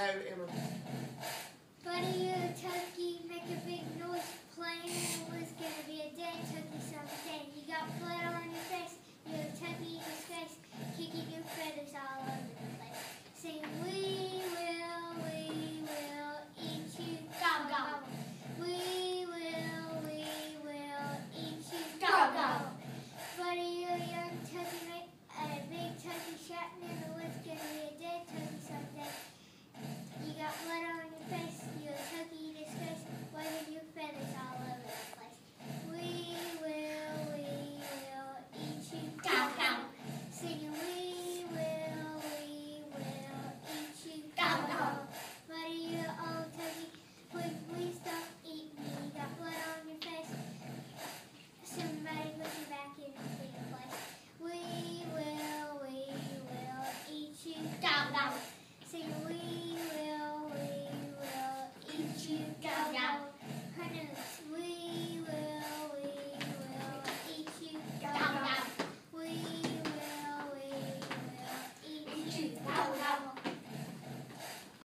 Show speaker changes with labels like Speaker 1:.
Speaker 1: Emma.
Speaker 2: Buddy, you turkey, make a big noise, playing it was gonna be a dead turkey someday. You got blood on your face, you turkey in disgrace, kicking your feathers all over Sheep.